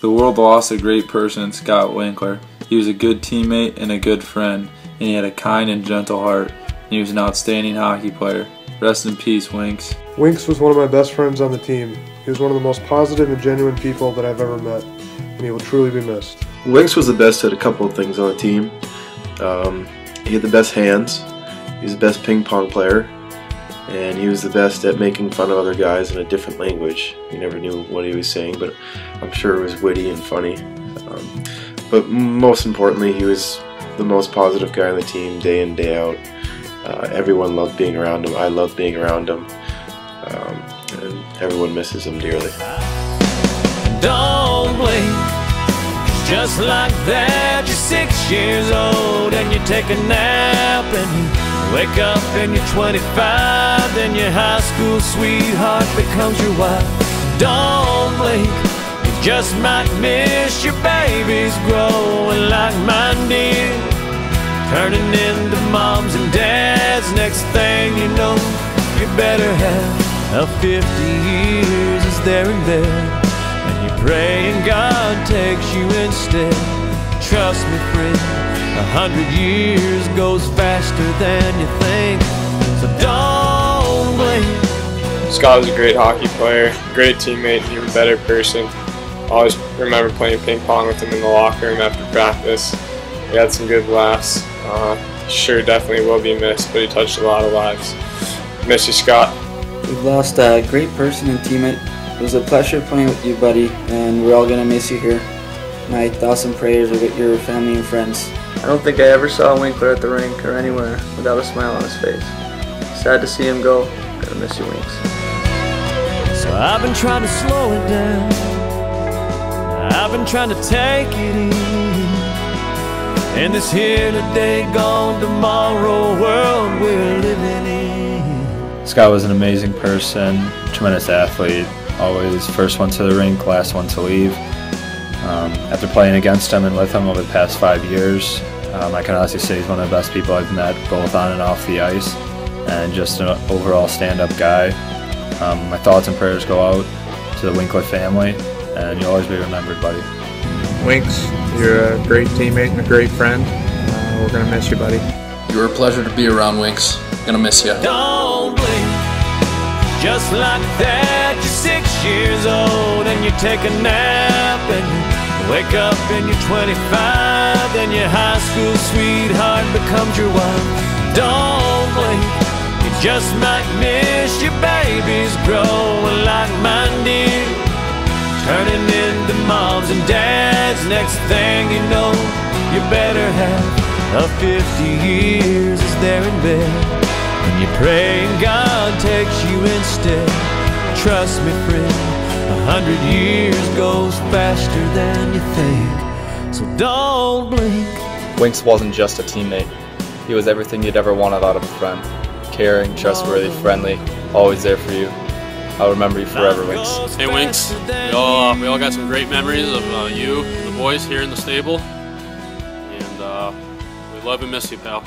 The world lost a great person, Scott Winkler. He was a good teammate and a good friend, and he had a kind and gentle heart. And he was an outstanding hockey player. Rest in peace, Winks. Winks was one of my best friends on the team. He was one of the most positive and genuine people that I've ever met, and he will truly be missed. Winks was the best at a couple of things on the team. Um, he had the best hands. He was the best ping pong player, and he was the best at making fun of other guys in a different language. You never knew what he was saying, but I'm sure it was witty and funny. Um, but most importantly, he was the most positive guy on the team, day in day out. Uh, everyone loved being around him. I loved being around him, um, and everyone misses him dearly. Don't blink. Just like that, you're six years old take a nap and you wake up and you're 25. Then your high school sweetheart becomes your wife. Don't blink, you just might miss your babies growing like mine did. Turning into moms and dads. Next thing you know, you better have a 50 years is there and there And you're praying God takes you instead. Trust me, friend, a hundred years goes faster than you think. So don't blink. Scott was a great hockey player, great teammate, and even better person. I Always remember playing ping pong with him in the locker room after practice. We had some good laughs. Uh, sure, definitely will be missed, but he touched a lot of lives. Miss you, Scott. We've lost a great person and teammate it was a pleasure playing with you, buddy, and we're all going to miss you here. My thoughts and prayers are with your family and friends. I don't think I ever saw Winkler at the rink or anywhere without a smile on his face. Sad to see him go. Gonna miss you, Winks. So I've been trying to slow it down. I've been trying to take it easy. In this here today, gone tomorrow world we're living in. Scott was an amazing person, tremendous athlete, always first one to the rink, last one to leave. Um, after playing against him and with him over the past five years, um, I can honestly say he's one of the best people I've met, both on and off the ice, and just an overall stand-up guy. Um, my thoughts and prayers go out to the Winkler family, and you'll always be remembered, buddy. Winks, you're a great teammate and a great friend. Uh, we're gonna miss you, buddy. You were a pleasure to be around, Winks. Gonna miss you. Just like that. You're six years old and you take a nap and you wake up and you're 25. Then your high school sweetheart becomes your wife. Don't blink, you just might miss your babies growing like mine did. Turning into moms and dads. Next thing you know, you better have a 50 years is there in bed. And you pray and God takes you instead. Trust me, friend, a hundred years goes faster than you think. So don't blink. Winks wasn't just a teammate. He was everything you'd ever wanted out of a friend. Caring, trustworthy, friendly, always there for you. I'll remember you forever, Winks. Hey, Winks. We all, uh, we all got some great memories of uh, you, the boys here in the stable. And uh, we love and miss you, pal.